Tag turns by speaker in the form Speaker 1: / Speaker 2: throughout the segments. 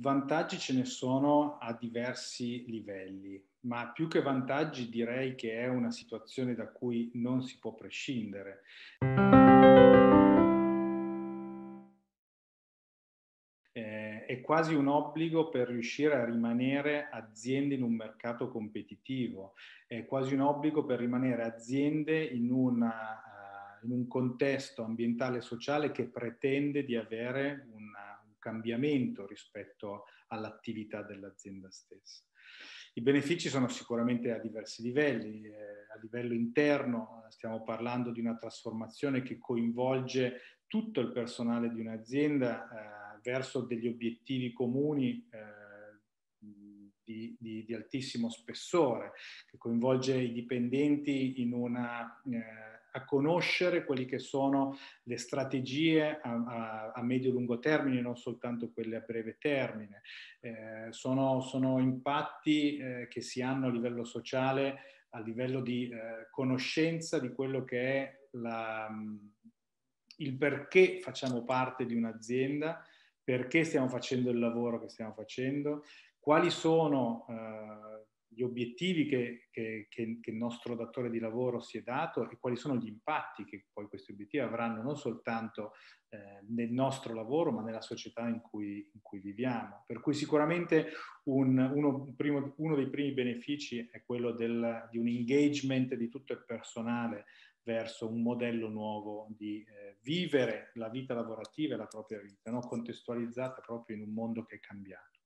Speaker 1: vantaggi ce ne sono a diversi livelli, ma più che vantaggi direi che è una situazione da cui non si può prescindere. Eh, è quasi un obbligo per riuscire a rimanere aziende in un mercato competitivo, è quasi un obbligo per rimanere aziende in una in un contesto ambientale e sociale che pretende di avere una, un cambiamento rispetto all'attività dell'azienda stessa. I benefici sono sicuramente a diversi livelli. Eh, a livello interno stiamo parlando di una trasformazione che coinvolge tutto il personale di un'azienda eh, verso degli obiettivi comuni eh, di, di, di, altissimo spessore, che coinvolge i dipendenti in una eh, a conoscere quelle che sono le strategie a, a, a medio-lungo termine, non soltanto quelle a breve termine. Eh, sono, sono, impatti eh, che si hanno a livello sociale, a livello di eh, conoscenza di quello che è la, il perché facciamo parte di un'azienda, perché stiamo facendo il lavoro che stiamo facendo, quali sono eh, gli obiettivi che, che, che, che, il nostro datore di lavoro si è dato e quali sono gli impatti che poi questi obiettivi avranno non soltanto eh, nel nostro lavoro ma nella società in cui, in cui viviamo. Per cui sicuramente un, uno, primo, uno, dei primi benefici è quello del, di un engagement di tutto il personale verso un modello nuovo di eh, vivere la vita lavorativa e la propria vita, no? contestualizzata proprio in un mondo che è cambiato.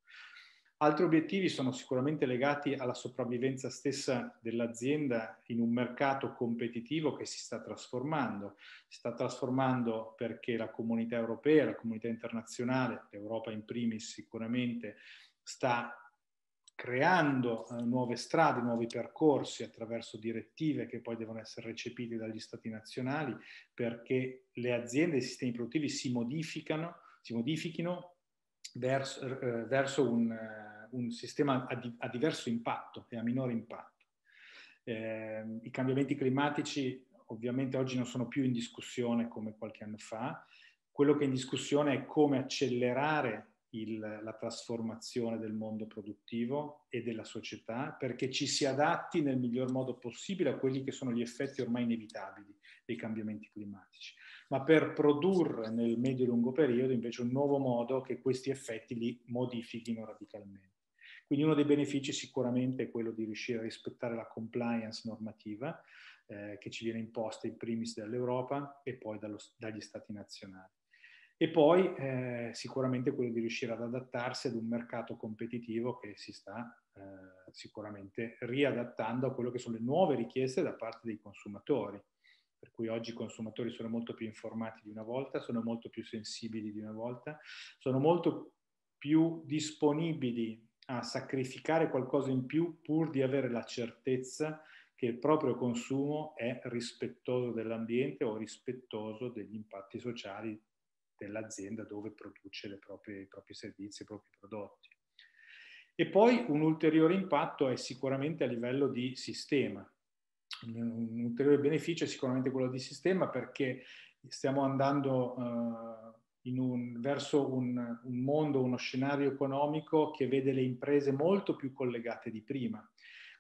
Speaker 1: Altri obiettivi sono sicuramente legati alla sopravvivenza stessa dell'azienda in un mercato competitivo che si sta trasformando. Si sta trasformando perché la comunità europea, la comunità internazionale, l'Europa in primis sicuramente, sta creando eh, nuove strade, nuovi percorsi attraverso direttive che poi devono essere recepite dagli stati nazionali perché le aziende e i sistemi produttivi si modificano, si modifichino verso, eh, verso un, eh, un, sistema a, di, a, diverso impatto e a minore impatto. Eh, I cambiamenti climatici ovviamente oggi non sono più in discussione come qualche anno fa, quello che è in discussione è come accelerare il, la trasformazione del mondo produttivo e della società perché ci si adatti nel miglior modo possibile a quelli che sono gli effetti ormai inevitabili dei cambiamenti climatici ma per produrre nel medio e lungo periodo invece un nuovo modo che questi effetti li modifichino radicalmente. Quindi uno dei benefici sicuramente è quello di riuscire a rispettare la compliance normativa eh, che ci viene imposta in primis dall'Europa e poi dallo, dagli stati nazionali. E poi eh, sicuramente quello di riuscire ad adattarsi ad un mercato competitivo che si sta eh, sicuramente riadattando a quello che sono le nuove richieste da parte dei consumatori per cui oggi i consumatori sono molto più informati di una volta, sono molto più sensibili di una volta, sono molto più disponibili a sacrificare qualcosa in più pur di avere la certezza che il proprio consumo è rispettoso dell'ambiente o rispettoso degli impatti sociali dell'azienda dove produce proprie, i propri servizi, i propri prodotti. E poi un ulteriore impatto è sicuramente a livello di sistema, un ulteriore beneficio è sicuramente quello di sistema perché stiamo andando uh, un, verso un, un, mondo, uno scenario economico che vede le imprese molto più collegate di prima.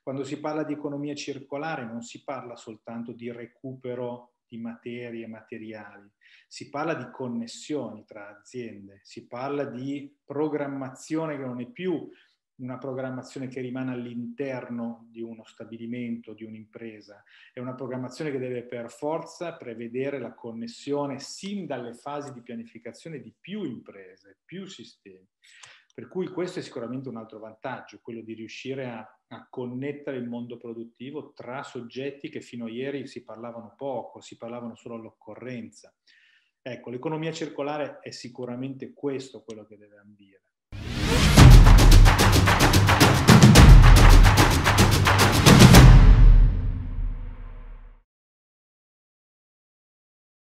Speaker 1: Quando si parla di economia circolare non si parla soltanto di recupero di materie e materiali, si parla di connessioni tra aziende, si parla di programmazione che non è più una programmazione che rimane all'interno di uno stabilimento, di un'impresa, è una programmazione che deve per forza prevedere la connessione sin dalle fasi di pianificazione di più imprese, più sistemi. Per cui questo è sicuramente un altro vantaggio, quello di riuscire a, a connettere il mondo produttivo tra soggetti che fino a ieri si parlavano poco, si parlavano solo all'occorrenza. Ecco, l'economia circolare è sicuramente questo quello che deve ambire